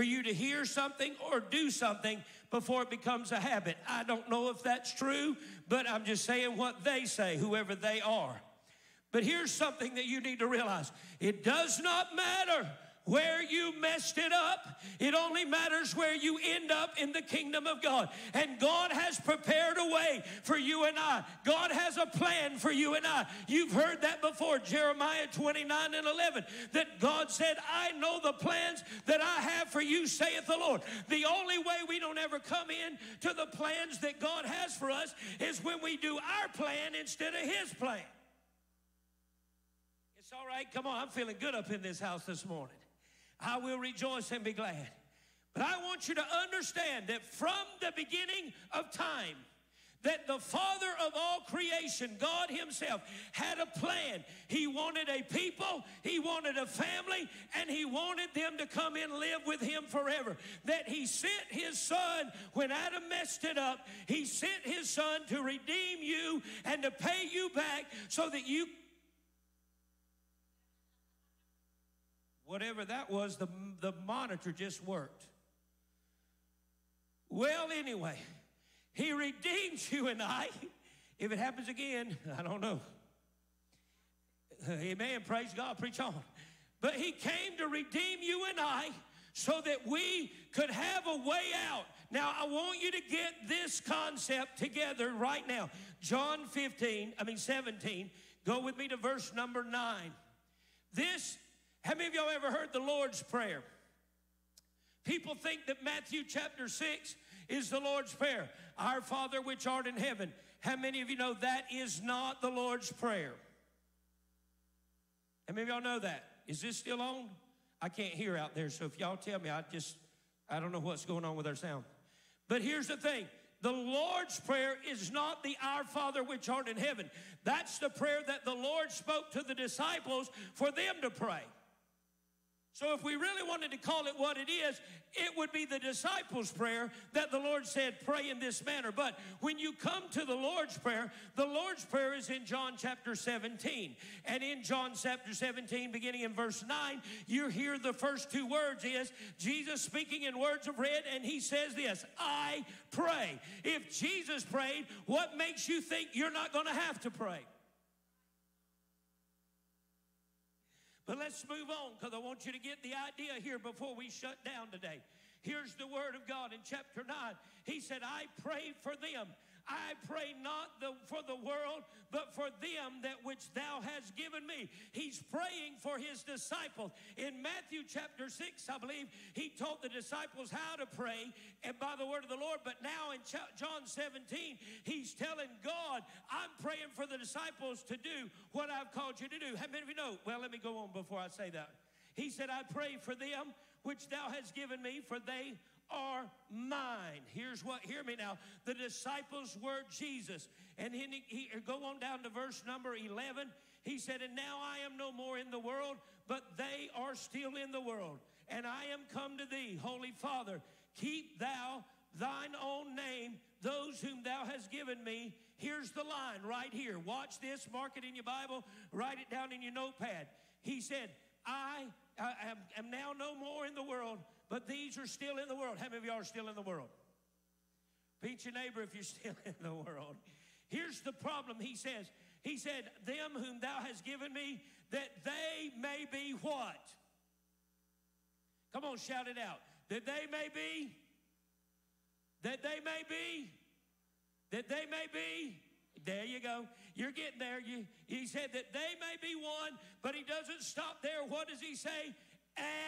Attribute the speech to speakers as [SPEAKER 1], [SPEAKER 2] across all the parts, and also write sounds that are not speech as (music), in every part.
[SPEAKER 1] for you to hear something or do something before it becomes a habit. I don't know if that's true, but I'm just saying what they say, whoever they are. But here's something that you need to realize it does not matter where you messed it up. It only matters where you end up in the kingdom of God. And God has prepared a way for you and I. God has a plan for you and I. You've heard that before, Jeremiah 29 and 11, that God said, I know the plans that I have for you, saith the Lord. The only way we don't ever come in to the plans that God has for us is when we do our plan instead of His plan. It's all right. Come on, I'm feeling good up in this house this morning. I will rejoice and be glad. But I want you to understand that from the beginning of time, that the Father of all creation, God Himself, had a plan. He wanted a people, He wanted a family, and He wanted them to come and live with Him forever. That He sent His Son when Adam messed it up, He sent His Son to redeem you and to pay you back so that you whatever that was, the, the monitor just worked. Well, anyway, he redeems you and I. If it happens again, (laughs) I don't know. (laughs) Amen. Praise God. Preach on. But he came to redeem you and I so that we could have a way out. Now, I want you to get this concept together right now. John 15, I mean 17. Go with me to verse number 9. This how many of y'all ever heard the Lord's Prayer? People think that Matthew chapter 6 is the Lord's Prayer. Our Father which art in heaven. How many of you know that is not the Lord's Prayer? How many of y'all know that? Is this still on? I can't hear out there, so if y'all tell me, I just, I don't know what's going on with our sound. But here's the thing the Lord's Prayer is not the Our Father which art in heaven. That's the prayer that the Lord spoke to the disciples for them to pray. So, if we really wanted to call it what it is, it would be the disciples' prayer that the Lord said, pray in this manner. But when you come to the Lord's Prayer, the Lord's Prayer is in John chapter 17. And in John chapter 17, beginning in verse 9, you hear the first two words is Jesus speaking in words of red, and he says this I pray. If Jesus prayed, what makes you think you're not going to have to pray? But let's move on because I want you to get the idea here before we shut down today. Here's the word of God in chapter 9. He said, I pray for them I pray not the, for the world, but for them that which thou hast given me. He's praying for his disciples. In Matthew chapter 6, I believe, he taught the disciples how to pray and by the word of the Lord. But now in John 17, he's telling God, I'm praying for the disciples to do what I've called you to do. How many of you know? Well, let me go on before I say that. He said, I pray for them which thou hast given me, for they are mine. Here's what, hear me now. The disciples were Jesus. And he, he, go on down to verse number 11. He said, And now I am no more in the world, but they are still in the world. And I am come to thee, Holy Father. Keep thou thine own name, those whom thou hast given me. Here's the line right here. Watch this, mark it in your Bible, write it down in your notepad. He said, I, I am, am now no more in the world, but these are still in the world. How many of y'all are still in the world? Beat your neighbor if you're (laughs) still in the world. Here's the problem, he says. He said, Them whom thou hast given me, that they may be what? Come on, shout it out. That they may be, that they may be, that they may be. There you go. You're getting there. You, he said that they may be one, but he doesn't stop there. What does he say?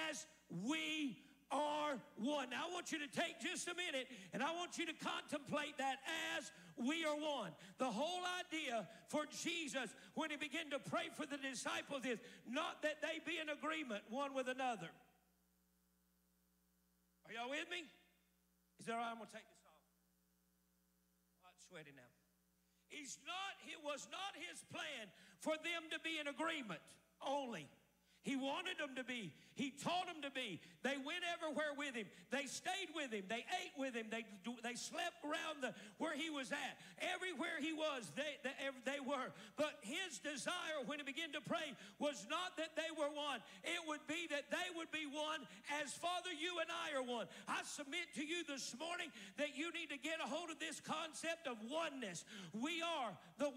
[SPEAKER 1] As we are one. Now, I want you to take just a minute and I want you to contemplate that as we are one. The whole idea for Jesus when he began to pray for the disciples is not that they be in agreement one with another. Are y'all with me? Is that all right? I'm going to take this off. Oh, it's sweaty now. He's not, it was not his plan for them to be in agreement only. He wanted them to be. He taught them to be. They went everywhere with him. They stayed with him. They ate with him. They, they slept around the, where he was at. Everywhere he was, they, they, they were. But his desire when he began to pray was not that they were one. It would be that they would be one as Father, you and I are one. I submit to you this morning that you need to get a hold of this concept of oneness. We are the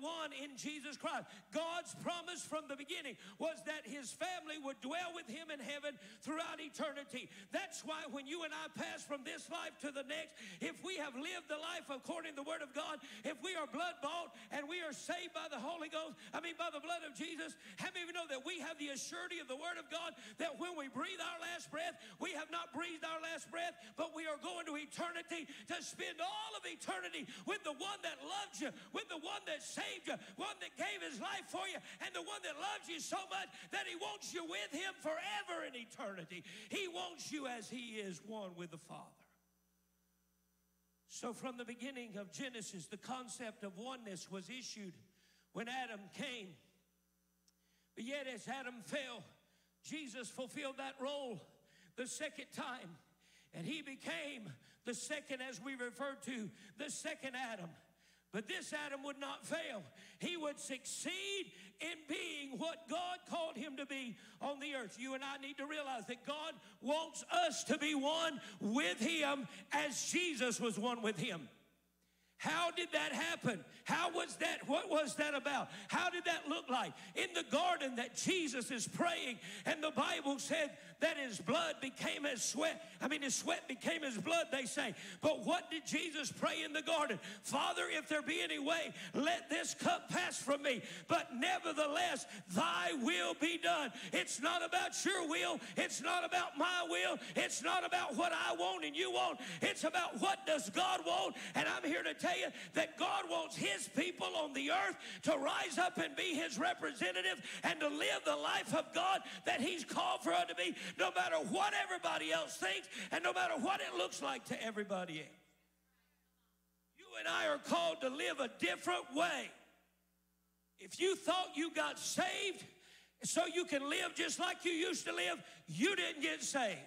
[SPEAKER 1] one in Jesus Christ. God's promise from the beginning was that his family would dwell with him in heaven throughout eternity. That's why when you and I pass from this life to the next, if we have lived the life according to the Word of God, if we are blood bought and we are saved by the Holy Ghost, I mean by the blood of Jesus, how many of you know that we have the assurity of the Word of God that when we breathe our last breath, we have not breathed our last breath, but we are going to eternity to spend all of eternity with the one that loves you, with the one that saved you, one that gave his life for you, and the one that loves you so much that he wants you with him forever forever in eternity. He wants you as He is one with the Father. So, from the beginning of Genesis, the concept of oneness was issued when Adam came. But yet, as Adam fell, Jesus fulfilled that role the second time. And he became the second, as we refer to, the second Adam. But this Adam would not fail. He would succeed in being what God called him to be on the earth. You and I need to realize that God wants us to be one with him as Jesus was one with him. How did that happen? How was that? What was that about? How did that look like? In the garden that Jesus is praying, and the Bible said that his blood became as sweat. I mean, his sweat became his blood, they say. But what did Jesus pray in the garden? Father, if there be any way, let this cup pass from me. But nevertheless, thy will be done. It's not about your will. It's not about my will. It's not about what I want and you want. It's about what does God want. And I'm here to tell you that God wants his people on the earth to rise up and be his representative and to live the life of God that he's called for us to be no matter what everybody else thinks and no matter what it looks like to everybody else. You and I are called to live a different way. If you thought you got saved so you can live just like you used to live, you didn't get saved.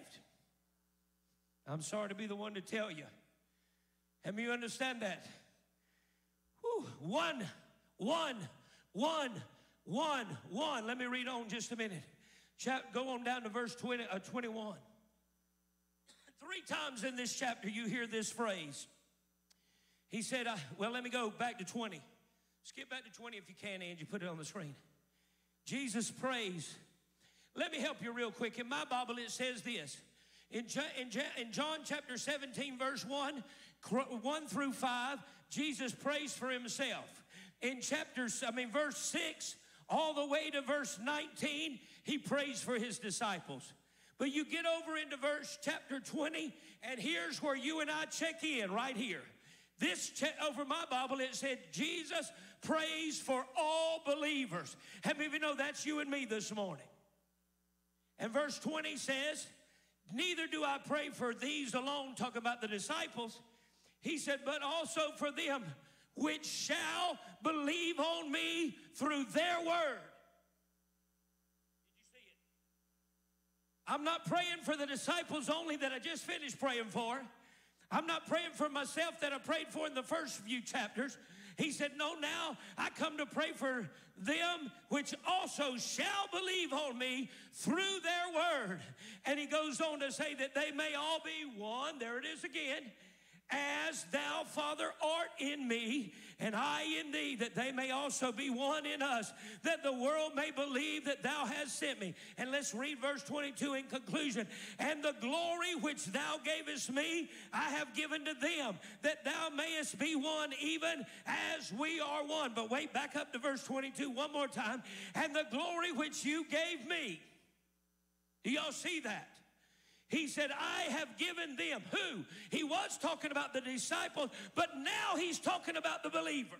[SPEAKER 1] I'm sorry to be the one to tell you. Have you understand that? Whew. One, one, one, one, one. Let me read on just a minute. Go on down to verse 20, uh, 21. Three times in this chapter, you hear this phrase. He said, uh, Well, let me go back to 20. Skip back to 20 if you can, Angie. Put it on the screen. Jesus prays. Let me help you real quick. In my Bible, it says this. In, in, in John chapter 17, verse 1, 1 through 5, Jesus prays for himself. In chapter, I mean, verse 6, all the way to verse 19, he prays for his disciples. But you get over into verse chapter 20, and here's where you and I check in right here. This over my Bible, it said, Jesus prays for all believers. How many of you know that's you and me this morning? And verse 20 says, Neither do I pray for these alone, talk about the disciples. He said, but also for them which shall believe on me through their word. Did you see it? I'm not praying for the disciples only that I just finished praying for. I'm not praying for myself that I prayed for in the first few chapters. He said, No, now I come to pray for them which also shall believe on me through their word. And he goes on to say that they may all be one. There it is again as thou, Father, art in me, and I in thee, that they may also be one in us, that the world may believe that thou hast sent me. And let's read verse 22 in conclusion. And the glory which thou gavest me, I have given to them, that thou mayest be one, even as we are one. But wait, back up to verse 22 one more time. And the glory which you gave me. Do y'all see that? He said, I have given them. Who? He was talking about the disciples, but now he's talking about the believer.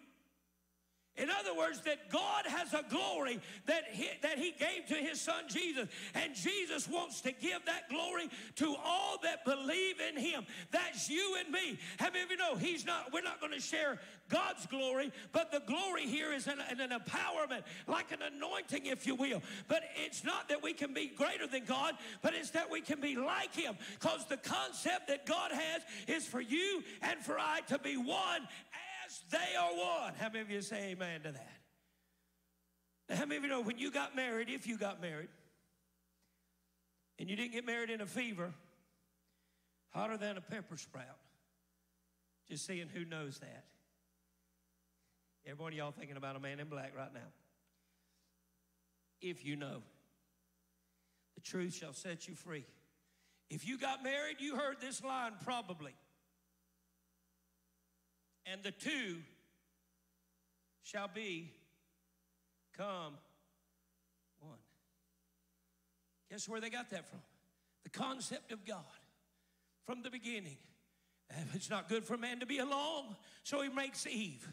[SPEAKER 1] In other words, that God has a glory that he, that he gave to his son Jesus. And Jesus wants to give that glory to all that believe in him. That's you and me. How many of you know he's not, we're not going to share God's glory, but the glory here is an, an, empowerment, like an anointing, if you will. But it's not that we can be greater than God, but it's that we can be like him. Because the concept that God has is for you and for I to be one they are one. How many of you say amen to that? Now, how many of you know when you got married, if you got married, and you didn't get married in a fever, hotter than a pepper sprout? Just seeing who knows that. Every one of y'all thinking about a man in black right now. If you know, the truth shall set you free. If you got married, you heard this line probably and the two shall be come one. Guess where they got that from? The concept of God from the beginning. Eh, it's not good for man to be alone, so he makes Eve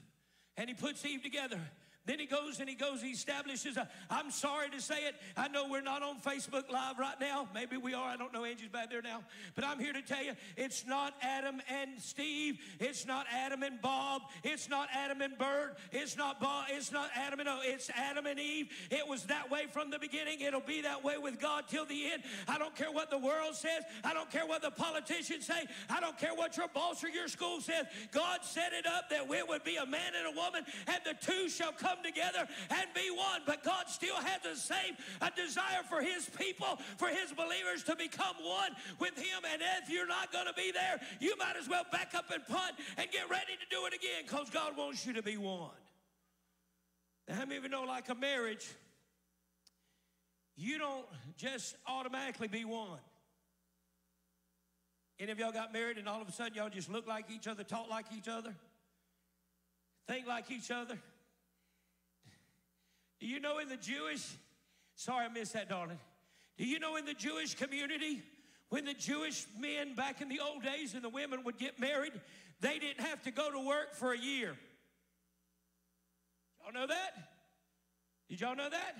[SPEAKER 1] and he puts Eve together. Then he goes and he goes, he establishes I'm sorry to say it. I know we're not on Facebook Live right now. Maybe we are. I don't know. Angie's back there now. But I'm here to tell you it's not Adam and Steve. It's not Adam and Bob. It's not Adam and Bert. It's not Bob. It's not Adam and O. It's Adam and Eve. It was that way from the beginning. It'll be that way with God till the end. I don't care what the world says. I don't care what the politicians say. I don't care what your boss or your school says. God set it up that it would be a man and a woman, and the two shall come come together and be one. But God still has the same a desire for his people, for his believers to become one with him. And if you're not going to be there, you might as well back up and punt and get ready to do it again because God wants you to be one. Now, how many of you know, like a marriage, you don't just automatically be one. Any of y'all got married and all of a sudden y'all just look like each other, talk like each other, think like each other? Do you know in the Jewish, sorry I missed that, darling. Do you know in the Jewish community, when the Jewish men back in the old days and the women would get married, they didn't have to go to work for a year. Y'all know that? Did y'all know that?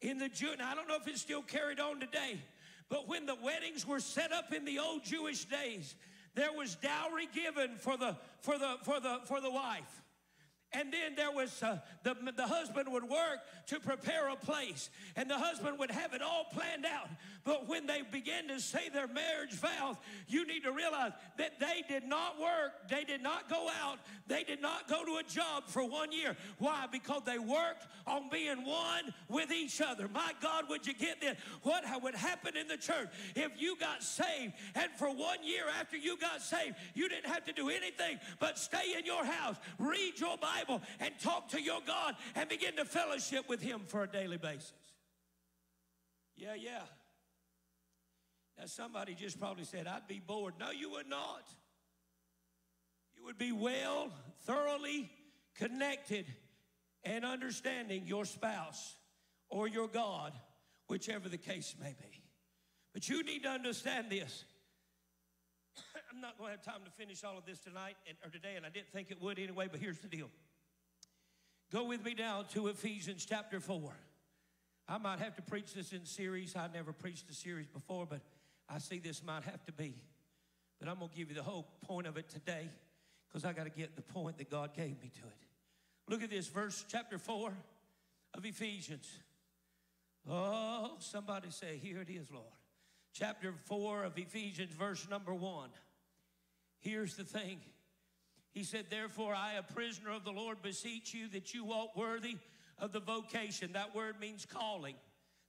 [SPEAKER 1] In the Jew, I don't know if it's still carried on today, but when the weddings were set up in the old Jewish days, there was dowry given for the for the for the for the wife. And then there was uh, the, the husband would work to prepare a place, and the husband would have it all planned out. But when they began to say their marriage vows, you need to realize that they did not work, they did not go out, they did not go to a job for one year. Why? Because they worked on being one with each other. My God, would you get this? What would happen in the church if you got saved and for one year after you got saved, you didn't have to do anything but stay in your house, read your Bible? Bible and talk to your God and begin to fellowship with Him for a daily basis. Yeah, yeah. Now, somebody just probably said, I'd be bored. No, you would not. You would be well, thoroughly connected and understanding your spouse or your God, whichever the case may be. But you need to understand this. (coughs) I'm not going to have time to finish all of this tonight and, or today, and I didn't think it would anyway, but here's the deal. Go with me now to Ephesians chapter 4. I might have to preach this in series. I never preached a series before, but I see this might have to be. But I'm going to give you the whole point of it today because I got to get the point that God gave me to it. Look at this verse, chapter 4 of Ephesians. Oh, somebody say, Here it is, Lord. Chapter 4 of Ephesians, verse number 1. Here's the thing he said, Therefore, I, a prisoner of the Lord, beseech you that you walk worthy of the vocation. That word means calling.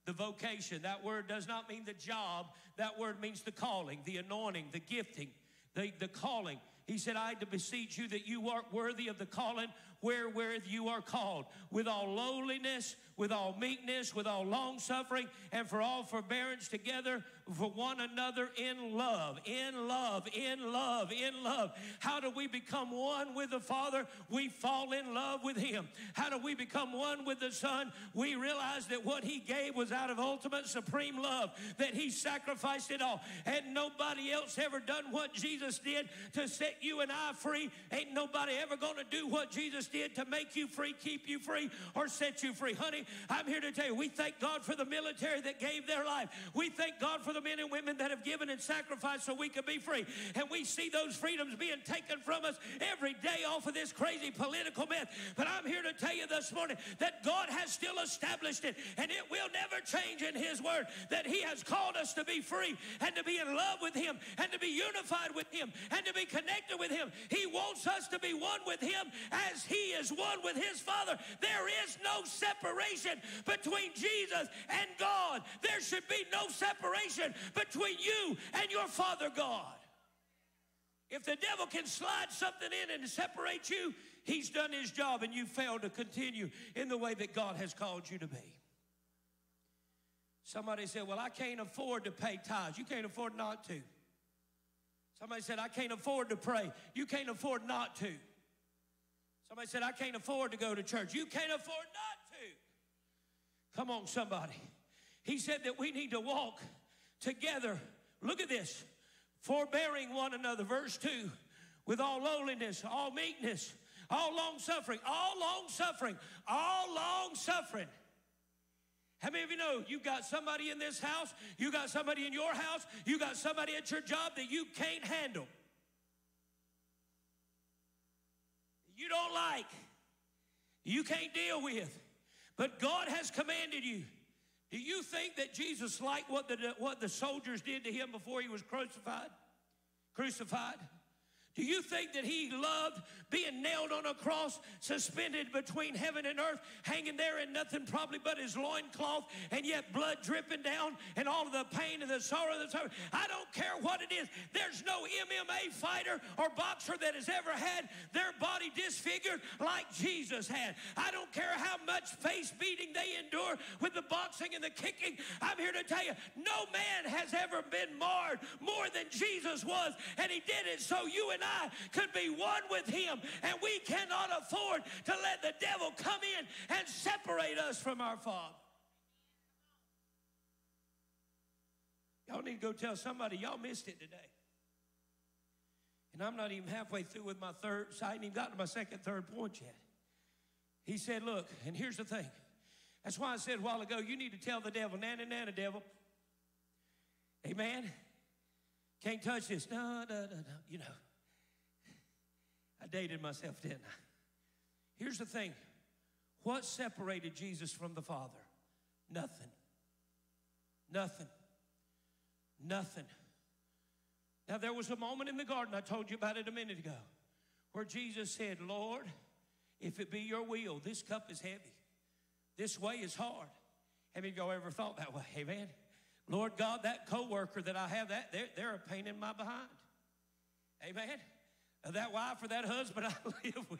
[SPEAKER 1] The vocation. That word does not mean the job. That word means the calling, the anointing, the gifting, the, the calling. He said, I to beseech you that you walk worthy of the calling where wherewith you are called, with all lowliness, with all meekness, with all long suffering, and for all forbearance together for one another in love, in love, in love, in love. How do we become one with the Father? We fall in love with Him. How do we become one with the Son? We realize that what He gave was out of ultimate supreme love, that He sacrificed it all. And nobody else ever done what Jesus did to set set you and I free. Ain't nobody ever going to do what Jesus did to make you free, keep you free, or set you free. Honey, I'm here to tell you, we thank God for the military that gave their life. We thank God for the men and women that have given and sacrificed so we could be free. And we see those freedoms being taken from us every day off of this crazy political myth. But I'm here to tell you this morning that God has still established it, and it will never change in His Word that He has called us to be free and to be in love with Him and to be unified with Him and to be connected with Him. He wants us to be one with Him as He is one with His Father. There is no separation between Jesus and God. There should be no separation between you and your Father God. If the devil can slide something in and separate you, he's done his job and you failed to continue in the way that God has called you to be. Somebody said, Well, I can't afford to pay tithes. You can't afford not to. Somebody said, I can't afford to pray. You can't afford not to. Somebody said, I can't afford to go to church. You can't afford not to. Come on, somebody. He said that we need to walk together. Look at this forbearing one another. Verse 2 with all lowliness, all meekness, all long suffering, all long suffering, all long suffering. How many of you know you've got somebody in this house, you got somebody in your house, you got somebody at your job that you can't handle? You don't like, you can't deal with, but God has commanded you. Do you think that Jesus liked what the, what the soldiers did to him before he was crucified? Crucified? Do you think that he loved being nailed on a cross, suspended between heaven and earth, hanging there in nothing probably but his loincloth, and yet blood dripping down and all of the pain and the sorrow that's over? I don't care what it is. There's no MMA fighter or boxer that has ever had their body disfigured like Jesus had. I don't care how much face beating they endure with the boxing and the kicking. I'm here to tell you, no man has ever been marred more than Jesus was, and he did it so you and I could be one with him, and we cannot afford to let the devil come in and separate us from our Father. Y'all need to go tell somebody, y'all missed it today. And I'm not even halfway through with my third, so I ain't even got to my second, third point yet. He said, Look, and here's the thing. That's why I said a while ago, you need to tell the devil, Nana, Nana, devil. Amen. Can't touch this. No, no, no, no. You know. I dated myself, didn't I? Here's the thing what separated Jesus from the Father? Nothing. Nothing. Nothing. Now, there was a moment in the garden, I told you about it a minute ago, where Jesus said, Lord, if it be your will, this cup is heavy. This way is hard. Have you ever thought that way? Amen. Lord God, that coworker that I have, that they're, they're a pain in my behind. Amen Uh, that wife or that husband I (laughs) live with.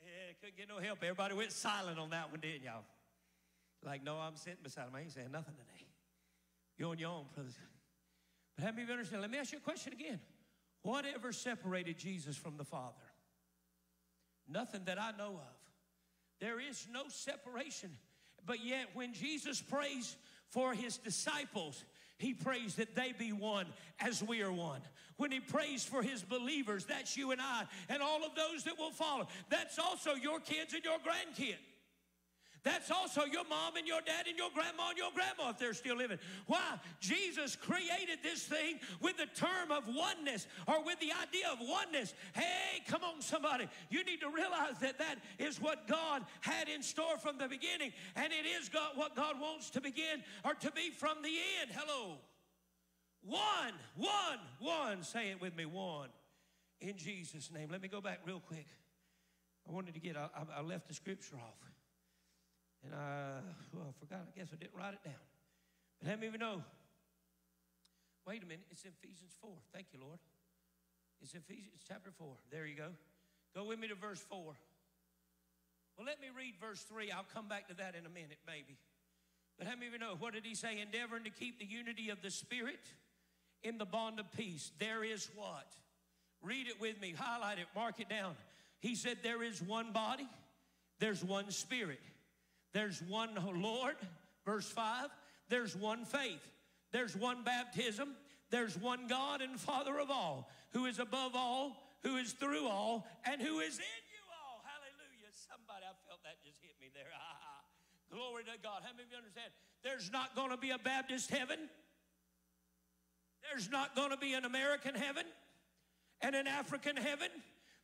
[SPEAKER 1] Yeah, couldn't get no help. Everybody went silent on that one, didn't y'all? Like, no, I'm sitting beside him. I ain't saying nothing today. You're on your own, brothers. But have you understand? Let me ask you a question again. Whatever separated Jesus from the Father? Nothing that I know of. There is no separation. But yet, when Jesus prays for his disciples, he prays that they be one as we are one. When he prays for his believers, that's you and I, and all of those that will follow. That's also your kids and your grandkids. That's also your mom and your dad and your grandma and your grandma if they're still living. Why? Jesus created this thing with the term of oneness or with the idea of oneness. Hey, come on, somebody. You need to realize that that is what God had in store from the beginning, and it is God, what God wants to begin or to be from the end. Hello. One, one, one. Say it with me. One. In Jesus' name. Let me go back real quick. I wanted to get, I, I left the scripture off. And I, well, I forgot. I guess I didn't write it down. But many of you know? Wait a minute. It's Ephesians 4. Thank you, Lord. It's Ephesians chapter 4. There you go. Go with me to verse 4. Well, let me read verse 3. I'll come back to that in a minute, maybe. But how many of you know? What did he say? Endeavoring to keep the unity of the Spirit in the bond of peace. There is what? Read it with me. Highlight it. Mark it down. He said, There is one body, there's one Spirit. There's one Lord, verse 5. There's one faith. There's one baptism. there's one God and Father of all, who is above all, who is through all, and who is in you all. Hallelujah. Somebody, I felt that just hit me there. (laughs) Glory to God. How many of you understand? There's not going to be a Baptist heaven. There's not going to be an American heaven and an African heaven.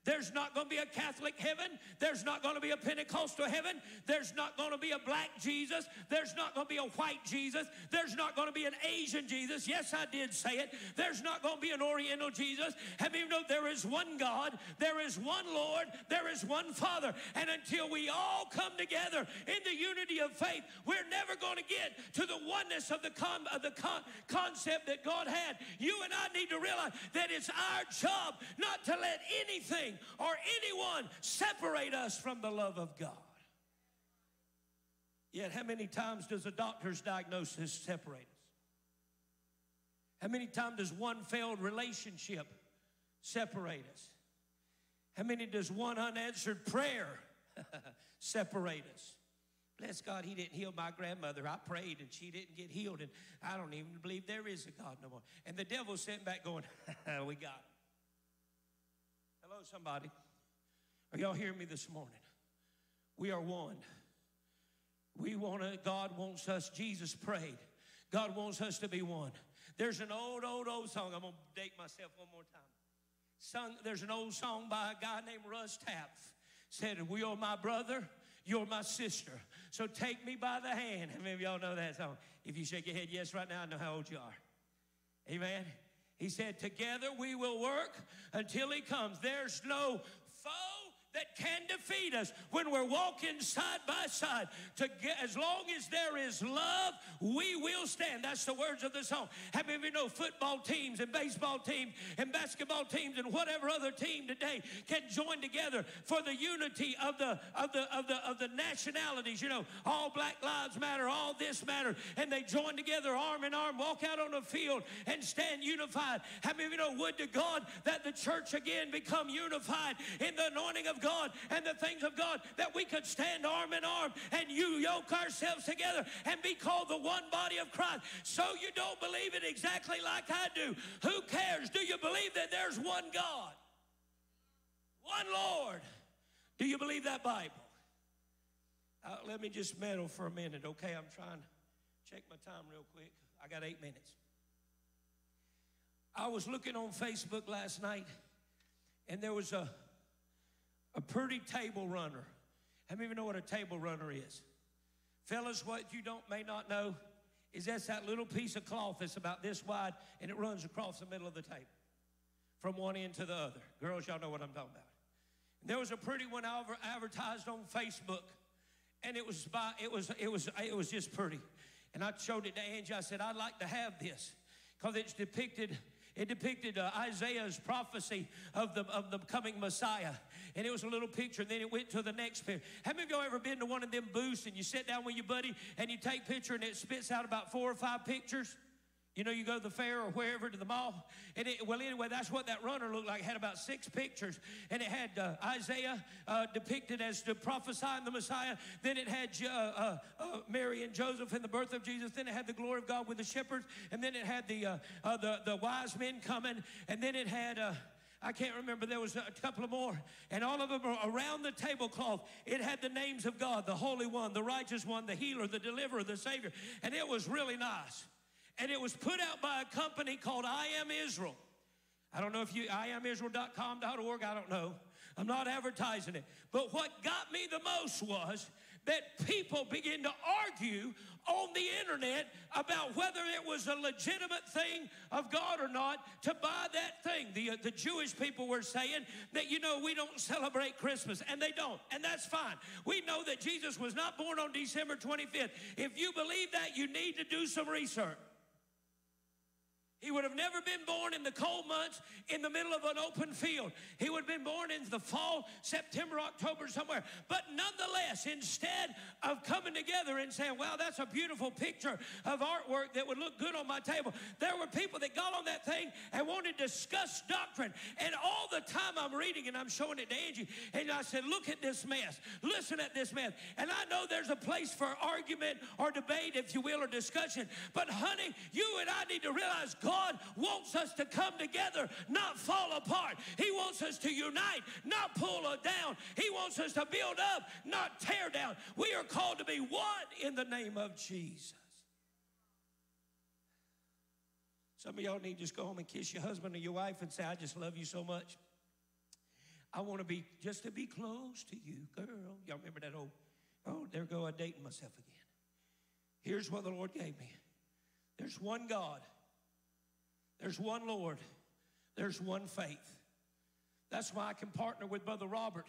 [SPEAKER 1] There's not going to be a Catholic heaven. There's not going to be a Pentecostal heaven. There's not going to be a black Jesus. There's not going to be a white Jesus. There's not going to be an Asian Jesus. Yes, I did say it. There's not going to be an Oriental Jesus. Have you know there is one God, there is one Lord, there is one Father. And until we all come together in the unity of faith, we're never going to get to the oneness of the, con- of the con- concept that God had. You and I need to realize that it's our job not to let anything or anyone separate us from the love of God. Yet, how many times does a doctor's diagnosis separate us? How many times does one failed relationship separate us? How many does one unanswered prayer (laughs) separate us? Bless God, He didn't heal my grandmother. I prayed and she didn't get healed, and I don't even believe there is a God no more. And the devil's sitting back going, (laughs) We got it. Somebody. Are y'all hearing me this morning? We are one. We want to, God wants us, Jesus prayed. God wants us to be one. There's an old, old, old song. I'm going to date myself one more time. Sung, there's an old song by a guy named Russ Taff. Said, We are my brother, you're my sister. So take me by the hand. Of y'all know that song? If you shake your head yes right now, I know how old you are. Amen. He said, Together we will work until He comes. There's no that can defeat us when we're walking side by side. To get, as long as there is love, we will stand. That's the words of the song. How many of you know football teams and baseball teams and basketball teams and whatever other team today can join together for the unity of the of the of the of the nationalities? You know, all Black Lives Matter, all this matter, and they join together arm in arm, walk out on the field and stand unified. How many of you know? Would to God that the church again become unified in the anointing of God and the things of God, that we could stand arm in arm and you yoke ourselves together and be called the one body of Christ. So you don't believe it exactly like I do. Who cares? Do you believe that there's one God? One Lord. Do you believe that Bible? Uh, let me just meddle for a minute, okay? I'm trying to check my time real quick. I got eight minutes. I was looking on Facebook last night, and there was a a pretty table runner. How many of you know what a table runner is? Fellas, what you don't may not know is that's that little piece of cloth that's about this wide and it runs across the middle of the table from one end to the other. Girls, y'all know what I'm talking about. And there was a pretty one over advertised on Facebook, and it was by it was it was it was just pretty. And I showed it to Angie. I said, I'd like to have this because it's depicted it depicted uh, Isaiah's prophecy of the, of the coming Messiah. And it was a little picture, and then it went to the next picture. How many of y'all ever been to one of them booths and you sit down with your buddy and you take picture and it spits out about four or five pictures? You know, you go to the fair or wherever to the mall. And it, well, anyway, that's what that runner looked like. It had about six pictures. And it had uh, Isaiah uh, depicted as the prophesying the Messiah. Then it had uh, uh, uh, Mary and Joseph and the birth of Jesus. Then it had the glory of God with the shepherds. And then it had the, uh, the, the wise men coming. And then it had. I can't remember, there was a couple of more. And all of them are around the tablecloth. It had the names of God, the Holy One, the Righteous One, the Healer, the Deliverer, the Savior. And it was really nice and it was put out by a company called I Am Israel. I don't know if you, IamIsrael.com.org, I don't know. I'm not advertising it. But what got me the most was that people began to argue on the internet about whether it was a legitimate thing of God or not to buy that thing. The, uh, the Jewish people were saying that, you know, we don't celebrate Christmas, and they don't, and that's fine. We know that Jesus was not born on December 25th. If you believe that, you need to do some research. He would have never been born in the cold months in the middle of an open field. He would have been born in the fall, September, October, somewhere. But nonetheless, instead of coming together and saying, Wow, that's a beautiful picture of artwork that would look good on my table, there were people that got on that thing and wanted to discuss doctrine. And all the time I'm reading and I'm showing it to Angie, and I said, Look at this mess. Listen at this mess. And I know there's a place for argument or debate, if you will, or discussion. But honey, you and I need to realize God wants us to come together, not fall apart. He wants us to unite, not pull us down. He wants us to build up, not tear down. We are called to be one in the name of Jesus. Some of y'all need to just go home and kiss your husband or your wife and say, I just love you so much. I want to be just to be close to you, girl. Y'all remember that old, oh, there go I dating myself again. Here's what the Lord gave me. There's one God. There's one Lord. There's one faith. That's why I can partner with Brother Robert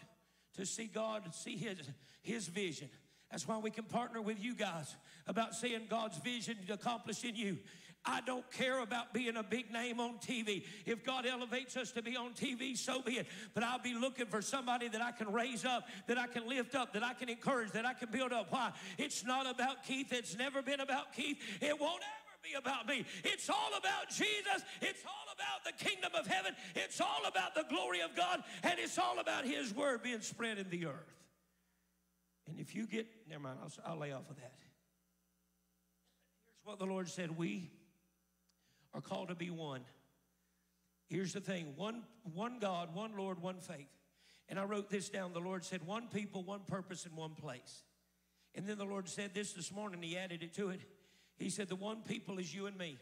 [SPEAKER 1] to see God, see his, his vision. That's why we can partner with you guys about seeing God's vision accomplished in you. I don't care about being a big name on TV. If God elevates us to be on TV, so be it. But I'll be looking for somebody that I can raise up, that I can lift up, that I can encourage, that I can build up. Why? It's not about Keith. It's never been about Keith. It won't ever be about me. It's all about Jesus. It's all about the kingdom of heaven. It's all about the glory of God. And it's all about His word being spread in the earth. And if you get, never mind, I'll, I'll lay off of that. Here's what the Lord said We are called to be one. Here's the thing one, one God, one Lord, one faith. And I wrote this down. The Lord said, one people, one purpose, in one place. And then the Lord said this this morning, He added it to it. He said, The one people is you and me.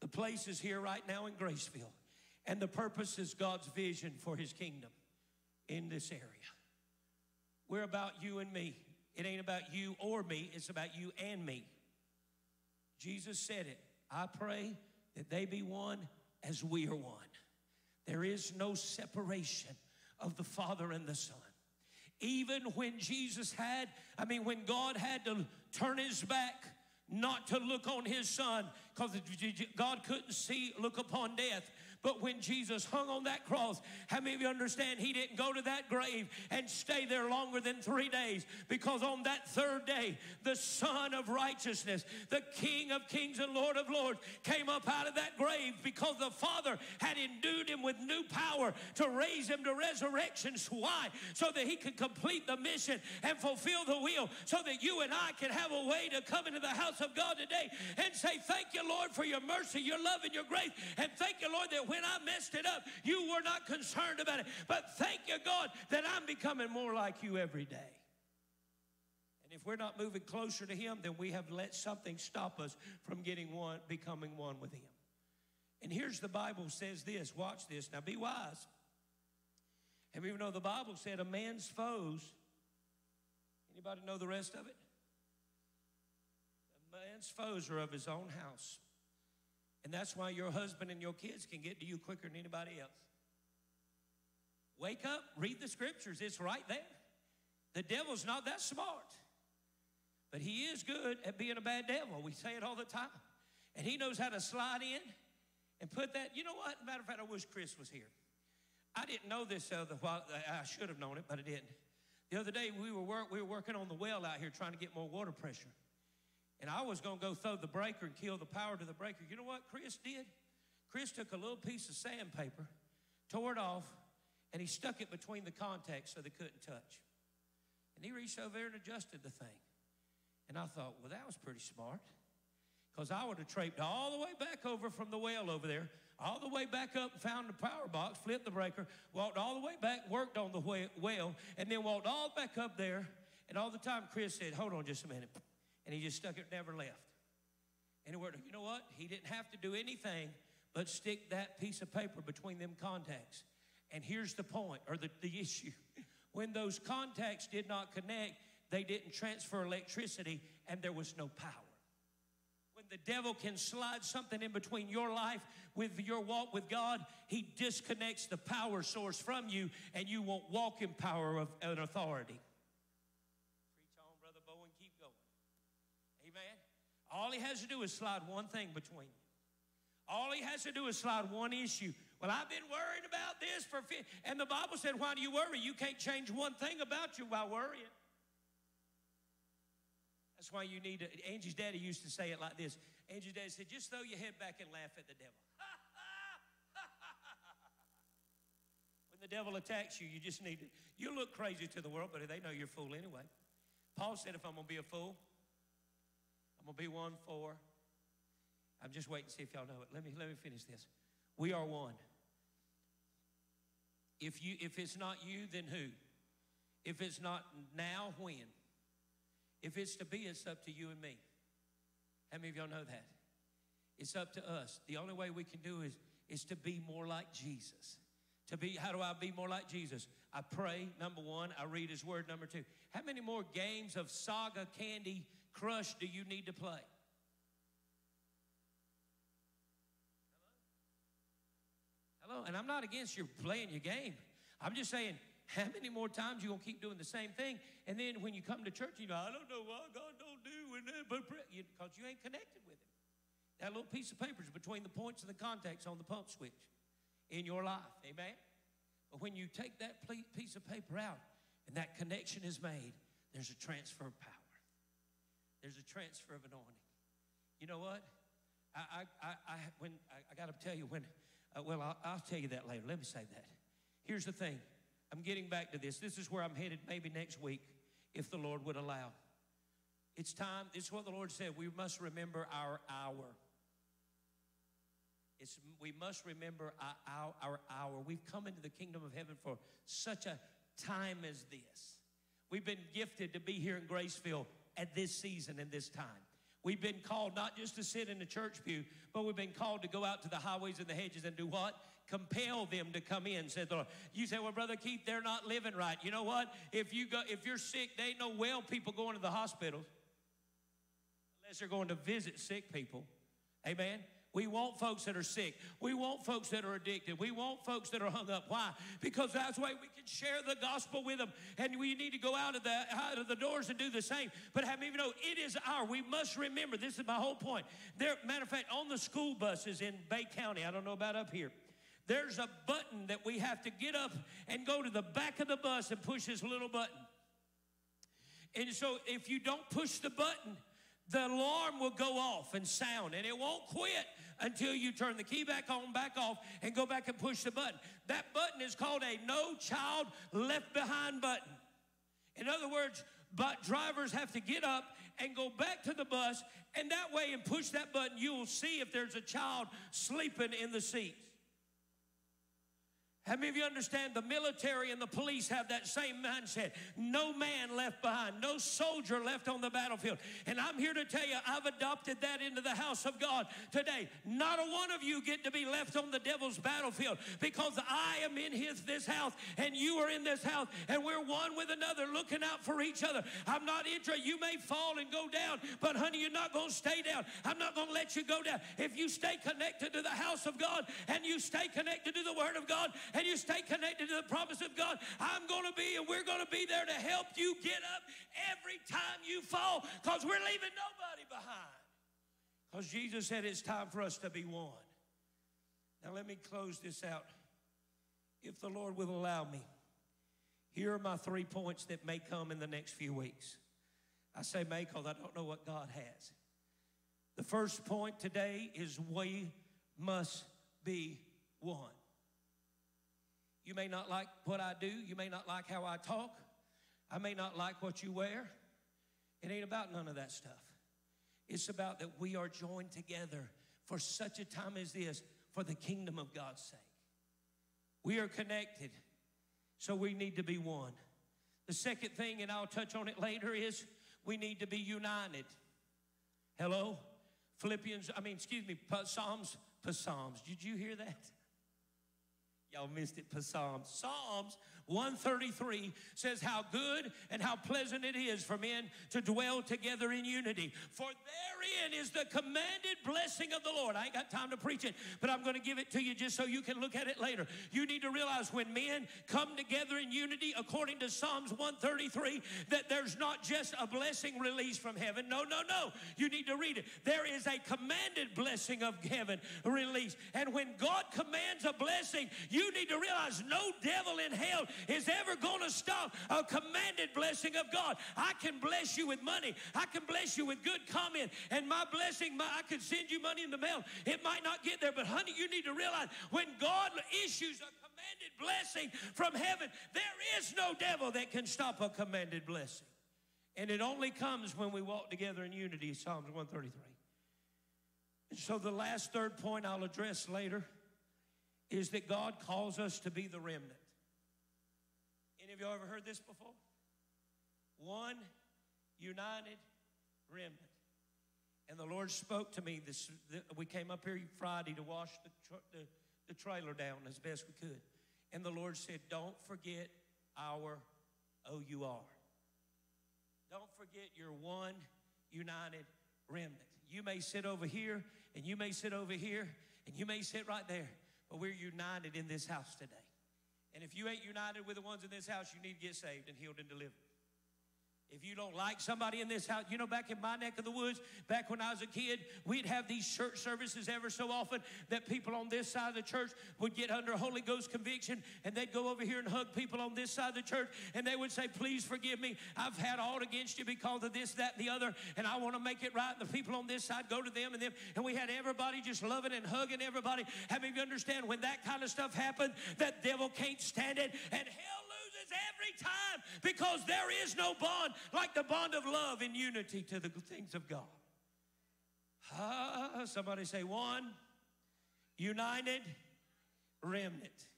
[SPEAKER 1] The place is here right now in Graceville. And the purpose is God's vision for His kingdom in this area. We're about you and me. It ain't about you or me, it's about you and me. Jesus said it. I pray that they be one as we are one. There is no separation of the Father and the Son. Even when Jesus had, I mean, when God had to turn his back not to look on his son because God couldn't see, look upon death. But when Jesus hung on that cross, how many of you understand he didn't go to that grave and stay there longer than three days? Because on that third day, the Son of righteousness, the King of kings and Lord of lords, came up out of that grave because the Father had endued him with new power to raise him to resurrections. Why? So that he could complete the mission and fulfill the will, so that you and I can have a way to come into the house of God today and say, Thank you, Lord, for your mercy, your love, and your grace. And thank you, Lord, that when I messed it up, you were not concerned about it. But thank you, God, that I'm becoming more like you every day. And if we're not moving closer to Him, then we have let something stop us from getting one, becoming one with Him. And here's the Bible says this. Watch this. Now be wise. You ever know the Bible said a man's foes? Anybody know the rest of it? A man's foes are of his own house. And that's why your husband and your kids can get to you quicker than anybody else. Wake up, read the scriptures, it's right there. The devil's not that smart, but he is good at being a bad devil. We say it all the time. And he knows how to slide in and put that. You know what? Matter of fact, I wish Chris was here. I didn't know this other while. I should have known it, but I didn't. The other day we were work, we were working on the well out here trying to get more water pressure. And I was going to go throw the breaker and kill the power to the breaker. You know what Chris did? Chris took a little piece of sandpaper, tore it off, and he stuck it between the contacts so they couldn't touch. And he reached over there and adjusted the thing. And I thought, well, that was pretty smart. Because I would have traiped all the way back over from the well over there, all the way back up and found the power box, flipped the breaker, walked all the way back, worked on the well, and then walked all back up there. And all the time, Chris said, hold on just a minute and he just stuck it, never left. And you know what? He didn't have to do anything but stick that piece of paper between them contacts. And here's the point, or the, the (laughs) issue. When those contacts did not connect, they didn't transfer electricity, and there was no power. When the devil can slide something in between your life with your walk with God, he disconnects the power source from you, and you won't walk in power of an authority. All he has to do is slide one thing between you. All he has to do is slide one issue. Well, I've been worried about this for, and the Bible said, why do you worry? You can't change one thing about you by worrying. That's why you need to, Angie's daddy used to say it like this. Angie's daddy said, just throw your head back and laugh at the devil. (laughs) when the devil attacks you, you just need to, you look crazy to the world, but they know you're a fool anyway. Paul said, if I'm going to be a fool, I'm going to be one for. I'm just waiting to see if y'all know it. Let me let me finish this. We are one. If you if it's not you, then who? If it's not now, when? If it's to be, it's up to you and me. How many of y'all know that? It's up to us. The only way we can do is, is to be more like Jesus. To be, how do I be more like Jesus? I pray, number one. I read his word, number two. How many more games of saga candy crush do you need to play? Hello? And I'm not against you playing your game. I'm just saying, how many more times you gonna keep doing the same thing? And then when you come to church, you know, I don't know why God don't do it, but because you, you ain't connected with Him. That little piece of paper is between the points and the contacts on the pump switch in your life. Amen. But when you take that piece of paper out and that connection is made, there's a transfer of power. There's a transfer of anointing. You know what? I, I, I, when I, I got to tell you when. Uh, well, I'll, I'll tell you that later. Let me say that. Here's the thing. I'm getting back to this. This is where I'm headed maybe next week, if the Lord would allow. It's time. Is what the Lord said. We must remember our hour. It's, we must remember our, our, our hour. We've come into the kingdom of heaven for such a time as this. We've been gifted to be here in Graceville at this season and this time. We've been called not just to sit in the church pew, but we've been called to go out to the highways and the hedges and do what? Compel them to come in, said the Lord. You say, Well, Brother Keith, they're not living right. You know what? If you go, if you're sick, they ain't no well people going to the hospitals unless they're going to visit sick people. Amen. We want folks that are sick. We want folks that are addicted. We want folks that are hung up. Why? Because that's why we can share the gospel with them. And we need to go out of the out of the doors and do the same. But have even know it is our. We must remember. This is my whole point. There, matter of fact, on the school buses in Bay County, I don't know about up here. There's a button that we have to get up and go to the back of the bus and push this little button. And so if you don't push the button, the alarm will go off and sound and it won't quit until you turn the key back on, back off, and go back and push the button. That button is called a no child left behind button. In other words, but drivers have to get up and go back to the bus, and that way, and push that button, you will see if there's a child sleeping in the seats. How many of you understand the military and the police have that same mindset? No man left behind, no soldier left on the battlefield. And I'm here to tell you, I've adopted that into the house of God today. Not a one of you get to be left on the devil's battlefield because I am in his this house and you are in this house and we're one with another looking out for each other. I'm not interested. You may fall and go down, but honey, you're not going to stay down. I'm not going to let you go down. If you stay connected to the house of God and you stay connected to the word of God and you stay connected to the promise of God, I'm going to be and we're going to be there to help you get up every time you fall because we're leaving nobody behind. Because Jesus said it's time for us to be one. Now, let me close this out. If the Lord will allow me, here are my three points that may come in the next few weeks. I say may because I don't know what God has. The first point today is we must be one. You may not like what I do. You may not like how I talk. I may not like what you wear. It ain't about none of that stuff. It's about that we are joined together for such a time as this for the kingdom of God's sake. We are connected, so we need to be one. The second thing, and I'll touch on it later, is we need to be united. Hello? Philippians, I mean, excuse me, Psalms, Psalms. Did you hear that? Y'all missed it, Psalms. Psalms 133 says, How good and how pleasant it is for men to dwell together in unity. For therein is the commanded blessing of the Lord. I ain't got time to preach it, but I'm going to give it to you just so you can look at it later. You need to realize when men come together in unity, according to Psalms 133, that there's not just a blessing released from heaven. No, no, no. You need to read it. There is a commanded blessing of heaven released. And when God commands a blessing, you need to realize no devil in hell is ever going to stop a commanded blessing of God. I can bless you with money. I can bless you with good comment. And my blessing, my, I could send you money in the mail. It might not get there, but honey, you need to realize when God issues a commanded blessing from heaven, there is no devil that can stop a commanded blessing. And it only comes when we walk together in unity, Psalms 133. And so the last third point I'll address later is that God calls us to be the remnant. Of y'all ever heard this before? One united remnant. And the Lord spoke to me. This we came up here Friday to wash the, the, the trailer down as best we could. And the Lord said, Don't forget our OUR. Don't forget your one united remnant. You may sit over here, and you may sit over here, and you may sit right there, but we're united in this house today. And if you ain't united with the ones in this house, you need to get saved and healed and delivered. If you don't like somebody in this house, you know, back in my neck of the woods, back when I was a kid, we'd have these church services ever so often that people on this side of the church would get under Holy Ghost conviction and they'd go over here and hug people on this side of the church and they would say, Please forgive me. I've had all against you because of this, that, and the other, and I want to make it right. And the people on this side go to them and them. And we had everybody just loving and hugging everybody. Having you understand when that kind of stuff happened, that devil can't stand it and hell every time because there is no bond like the bond of love and unity to the things of God. Uh, somebody say one, united remnant.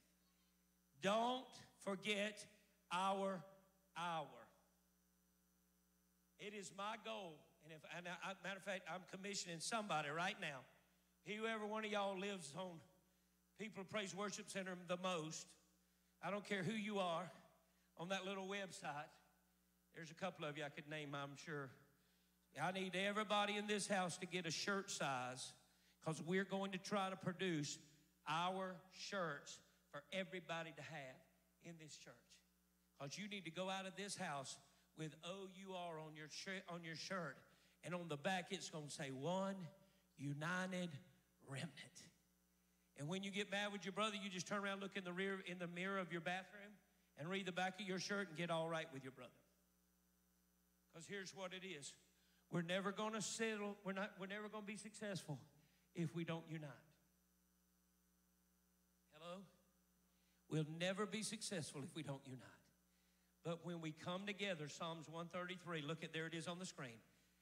[SPEAKER 1] Don't forget our hour. It is my goal, and if and I, matter of fact, I'm commissioning somebody right now. Whoever one of y'all lives on People Praise Worship Center the most, I don't care who you are on that little website. There's a couple of you I could name, I'm sure. I need everybody in this house to get a shirt size because we're going to try to produce our shirts for everybody to have in this church. Because you need to go out of this house with OUR on your, on your shirt. And on the back, it's going to say, One United Remnant. And when you get mad with your brother, you just turn around, look in the rear in the mirror of your bathroom, and read the back of your shirt and get all right with your brother. Because here's what it is. We're never going to settle, we're, not, we're never going to be successful if we don't unite. Hello? We'll never be successful if we don't unite. But when we come together, Psalms 133, look at there it is on the screen.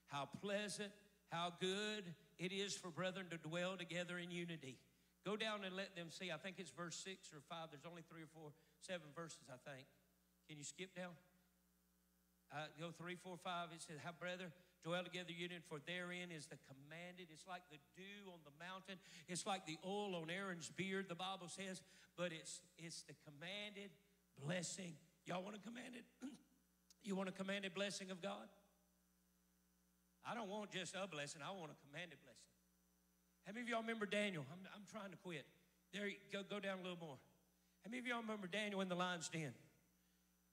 [SPEAKER 1] How pleasant, how good it is for brethren to dwell together in unity. Go down and let them see. I think it's verse 6 or 5. There's only three or four seven verses, I think. Can you skip down? Uh, go three, four, five. It says, How, brother, dwell together union, for therein is the commanded. It's like the dew on the mountain. It's like the oil on Aaron's beard, the Bible says, but it's it's the commanded blessing. Y'all want a commanded? (clears throat) you want a commanded blessing of God? I don't want just a blessing, I want a commanded blessing. How many of y'all remember Daniel? I'm, I'm trying to quit. There, go, go down a little more. How many of y'all remember Daniel in the lion's den?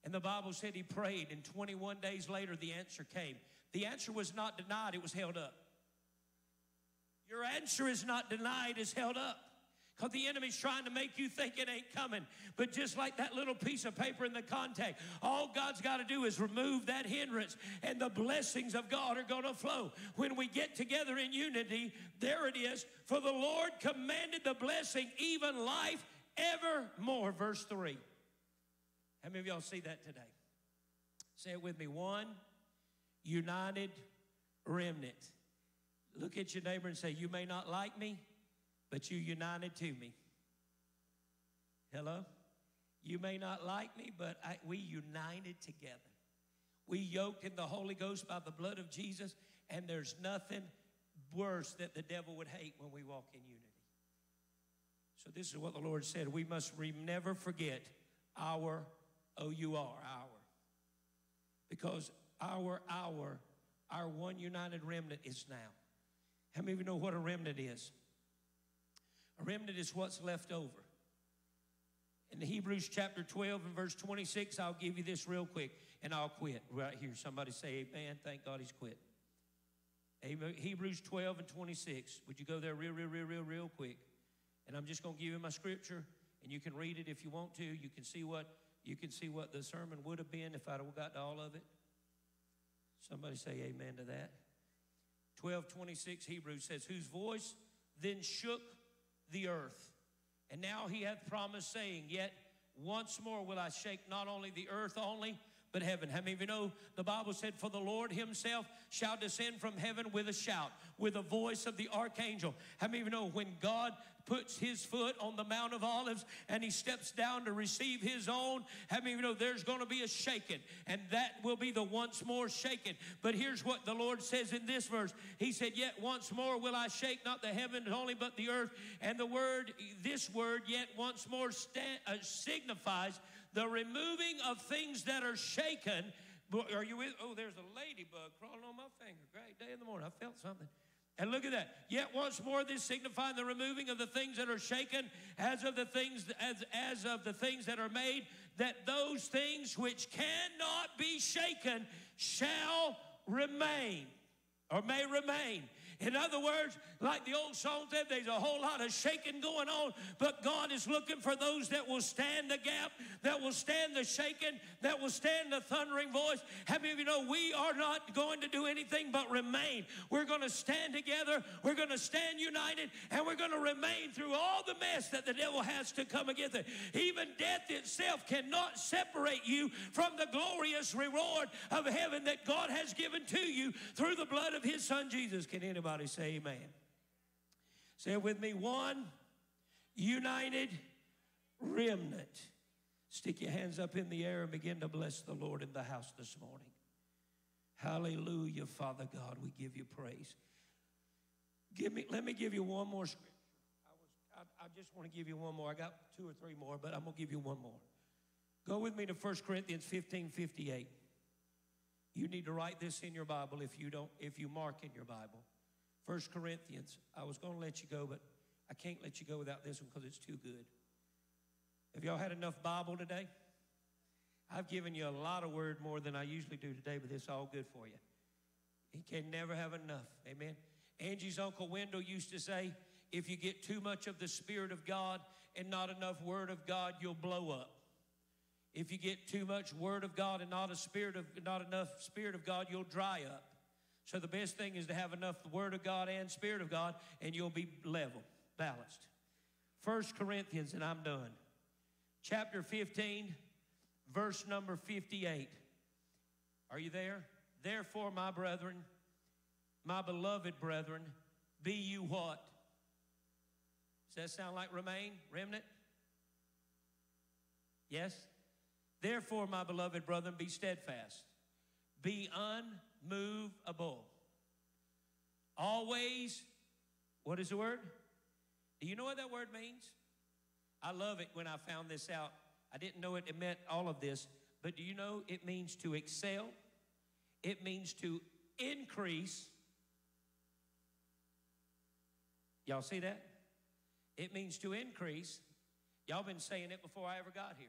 [SPEAKER 1] And the Bible said he prayed, and 21 days later, the answer came. The answer was not denied, it was held up. Your answer is not denied, it's held up. Because the enemy's trying to make you think it ain't coming. But just like that little piece of paper in the contact, all God's got to do is remove that hindrance, and the blessings of God are going to flow. When we get together in unity, there it is. For the Lord commanded the blessing, even life evermore. Verse 3. How many of y'all see that today? Say it with me. One, united remnant. Look at your neighbor and say, You may not like me, but you united to me. Hello? You may not like me, but I, we united together. We yoked in the Holy Ghost by the blood of Jesus, and there's nothing worse that the devil would hate when we walk in unity. So this is what the Lord said. We must re- never forget our O-U-R, our. Because our our, our one united remnant is now. How many of you know what a remnant is? A remnant is what's left over. In Hebrews chapter 12 and verse 26, I'll give you this real quick and I'll quit right here. Somebody say amen. Thank God he's quit. Hebrews 12 and 26. Would you go there real, real, real, real, real quick? And I'm just going to give you my scripture, and you can read it if you want to. You can see what you can see what the sermon would have been if I'd have got to all of it. Somebody say amen to that. 1226 Hebrews says, Whose voice then shook the earth. And now he hath promised, saying, Yet once more will I shake not only the earth only, but heaven. How many of you know the Bible said, For the Lord himself shall descend from heaven with a shout, with a voice of the archangel. How many of you know when God puts his foot on the Mount of Olives and he steps down to receive his own, how many of you know there's going to be a shaking? And that will be the once more shaking. But here's what the Lord says in this verse He said, Yet once more will I shake not the heavens only, but the earth. And the word, this word, yet once more sta- uh, signifies the removing of things that are shaken. Are you with? Oh, there's a ladybug crawling on my finger. Great day in the morning. I felt something. And look at that. Yet once more, this signifying the removing of the things that are shaken, as of the things as, as of the things that are made, that those things which cannot be shaken shall remain or may remain. In other words, like the old song said, there's a whole lot of shaking going on, but God is looking for those that will stand the gap, that will stand the shaking, that will stand the thundering voice. How many of you know we are not going to do anything but remain? We're going to stand together, we're going to stand united, and we're going to remain through all the mess that the devil has to come against it. Even death itself cannot separate you from the glorious reward of heaven that God has given to you through the blood of his son Jesus. Can anybody? Say amen. Say it with me. One united remnant. Stick your hands up in the air and begin to bless the Lord in the house this morning. Hallelujah, Father God, we give you praise. Give me, let me give you one more scripture. I, was, I, I just want to give you one more. I got two or three more, but I'm going to give you one more. Go with me to 1 Corinthians 15 58. You need to write this in your Bible if you don't, if you mark in your Bible. First Corinthians. I was going to let you go, but I can't let you go without this one because it's too good. Have y'all had enough Bible today? I've given you a lot of word more than I usually do today, but it's all good for you. He can never have enough. Amen. Angie's Uncle Wendell used to say, if you get too much of the Spirit of God and not enough Word of God, you'll blow up. If you get too much Word of God and not a Spirit of not enough Spirit of God, you'll dry up. So the best thing is to have enough Word of God and Spirit of God, and you'll be level, balanced. First Corinthians, and I'm done. Chapter 15, verse number 58. Are you there? Therefore, my brethren, my beloved brethren, be you what? Does that sound like remain, remnant? Yes? Therefore, my beloved brethren, be steadfast, be unmovable. Always, what is the word? Do you know what that word means? I love it when I found this out. I didn't know it, it meant all of this, but do you know it means to excel? It means to increase. Y'all see that? It means to increase. Y'all been saying it before I ever got here.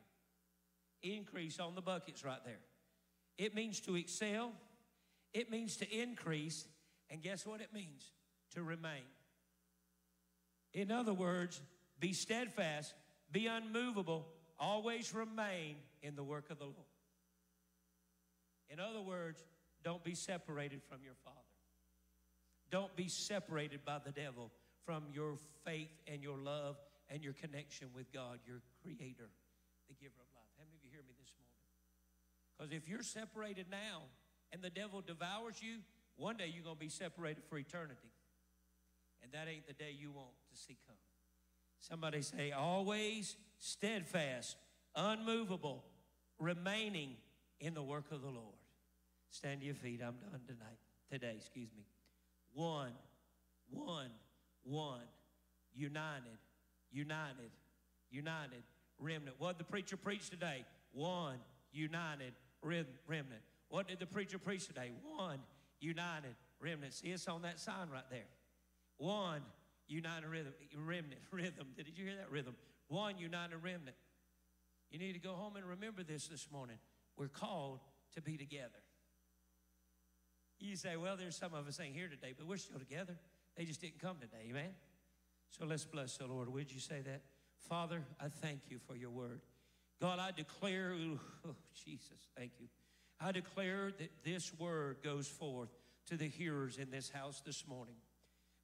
[SPEAKER 1] Increase on the buckets right there. It means to excel. It means to increase, and guess what it means? To remain. In other words, be steadfast, be unmovable, always remain in the work of the Lord. In other words, don't be separated from your Father. Don't be separated by the devil from your faith and your love and your connection with God, your Creator, the giver of you hear me this morning? Because if you're separated now, and the devil devours you, one day you're going to be separated for eternity. And that ain't the day you want to see come. Somebody say, always steadfast, unmovable, remaining in the work of the Lord. Stand to your feet. I'm done tonight. Today, excuse me. One, one, one. United, united, united, remnant. What the preacher preach today? One, united, remnant. What did the preacher preach today? One united remnant. See, it's on that sign right there. One united rhythm, remnant, (laughs) rhythm. Did you hear that rhythm? One united remnant. You need to go home and remember this this morning. We're called to be together. You say, well, there's some of us ain't here today, but we're still together. They just didn't come today, amen? So let's bless the Lord. Would you say that? Father, I thank you for your word. God, I declare, oh, Jesus, thank you. I declare that this word goes forth to the hearers in this house this morning.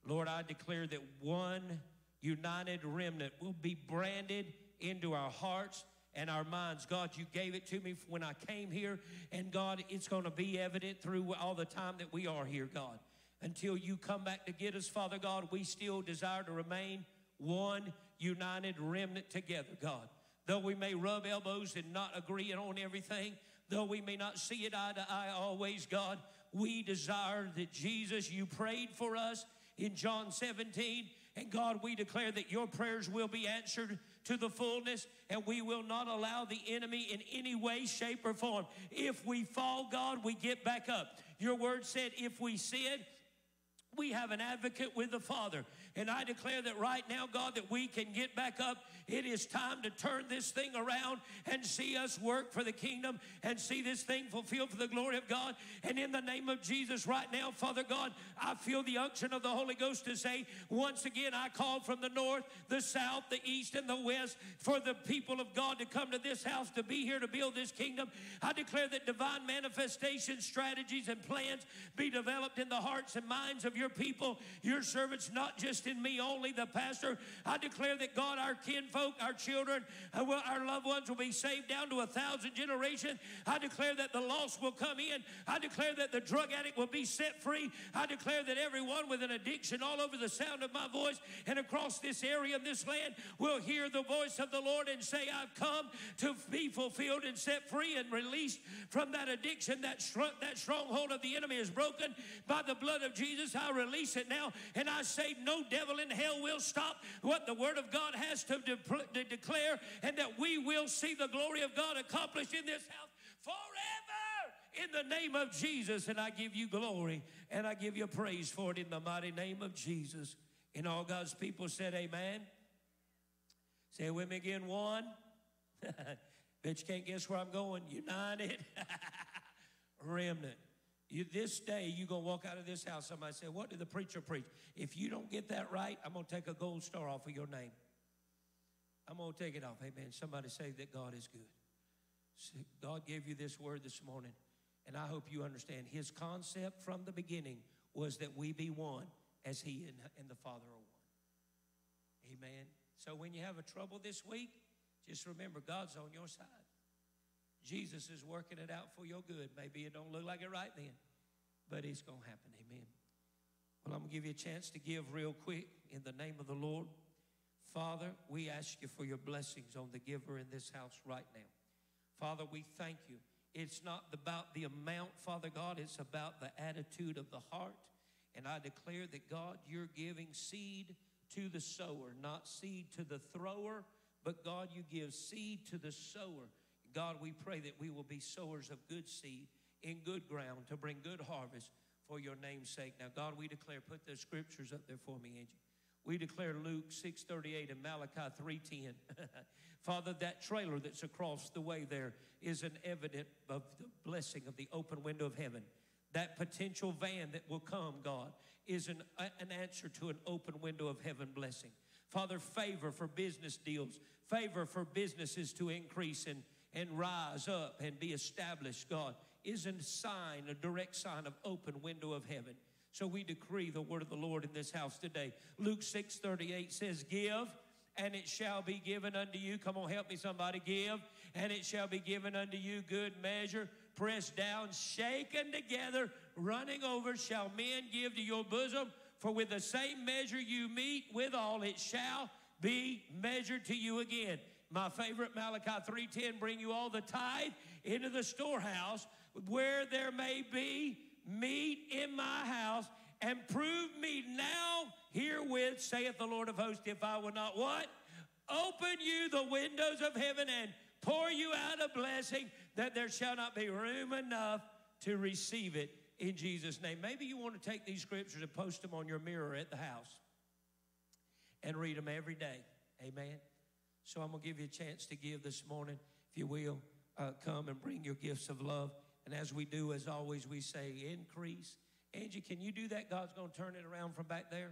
[SPEAKER 1] Lord, I declare that one united remnant will be branded into our hearts and our minds. God, you gave it to me when I came here, and God, it's going to be evident through all the time that we are here, God. Until you come back to get us, Father God, we still desire to remain one united remnant together, God. Though we may rub elbows and not agree on everything, though we may not see it eye to eye always, God, we desire that Jesus, you prayed for us in John 17. And God, we declare that your prayers will be answered to the fullness, and we will not allow the enemy in any way, shape, or form. If we fall, God, we get back up. Your word said, if we sin, we have an advocate with the Father. And I declare that right now, God, that we can get back up. It is time to turn this thing around and see us work for the kingdom and see this thing fulfilled for the glory of God. And in the name of Jesus, right now, Father God, I feel the unction of the Holy Ghost to say, once again, I call from the north, the south, the east, and the west for the people of God to come to this house to be here to build this kingdom. I declare that divine manifestation strategies and plans be developed in the hearts and minds of your people, your servants, not just in me only, the pastor. I declare that God, our kinfolk, our children, uh, our loved ones will be saved down to a thousand generations. I declare that the lost will come in. I declare that the drug addict will be set free. I declare that everyone with an addiction all over the sound of my voice and across this area of this land will hear the voice of the Lord and say, I've come to be fulfilled and set free and released from that addiction. That, that stronghold of the enemy is broken by the blood of Jesus. I release it now and I say, No devil in hell will stop what the Word of God has to, de- declare, and that we will see the glory of God accomplished in this house forever in the name of Jesus. And I give you glory and I give you praise for it in the mighty name of Jesus. And all God's people said, Amen. Say it with me again. One. (laughs) Bet you can't guess where I'm going. United. (laughs) Remnant. You, this day, you're going to walk out of this house. Somebody said, What did the preacher preach? If you don't get that right, I'm going to take a gold star off of your name. I'm going to take it off. Amen. Somebody say that God is good. God gave you this word this morning, and I hope you understand his concept from the beginning was that we be one as he and, and the Father are one. Amen. So when you have a trouble this week, just remember God's on your side. Jesus is working it out for your good. Maybe it don't look like it right then, but it's going to happen. Amen. Well, I'm going to give you a chance to give real quick in the name of the Lord. Father, we ask you for your blessings on the giver in this house right now. Father, we thank you. It's not about the amount, Father God, it's about the attitude of the heart. And I declare that, God, you're giving seed to the sower, not seed to the thrower, but God, you give seed to the sower. God, we pray that we will be sowers of good seed in good ground to bring good harvest for your name's sake. Now, God, we declare, put the scriptures up there for me, Angie. We declare Luke 6:38 and Malachi 3:10. (laughs) Father, that trailer that's across the way there is an evidence of the blessing of the open window of heaven. That potential van that will come, God, is an, an answer to an open window of heaven blessing. Father, favor for business deals, favor for businesses to increase and and rise up and be established, God, is a sign, a direct sign of open window of heaven. So we decree the word of the Lord in this house today. Luke 6 38 says, Give, and it shall be given unto you. Come on, help me, somebody. Give, and it shall be given unto you. Good measure, pressed down, shaken together, running over, shall men give to your bosom. For with the same measure you meet withal, it shall be measured to you again. My favorite, Malachi 3.10, bring you all the tithe into the storehouse where there may be meat in my house and prove me now herewith, saith the Lord of hosts, if I will not what? Open you the windows of heaven and pour you out a blessing that there shall not be room enough to receive it in Jesus' name. Maybe you want to take these scriptures and post them on your mirror at the house and read them every day. Amen. So I'm going to give you a chance to give this morning, if you will. Uh, come and bring your gifts of love. And as we do, as always, we say increase. Angie, can you do that? God's going to turn it around from back there.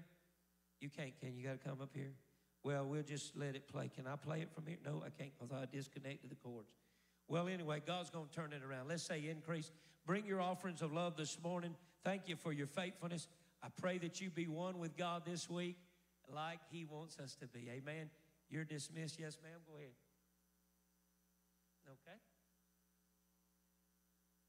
[SPEAKER 1] You can't, can you? got to come up here. Well, we'll just let it play. Can I play it from here? No, I can't because I disconnected the cords. Well, anyway, God's going to turn it around. Let's say increase. Bring your offerings of love this morning. Thank you for your faithfulness. I pray that you be one with God this week like He wants us to be. Amen. You're dismissed. Yes, ma'am. Go ahead. Okay?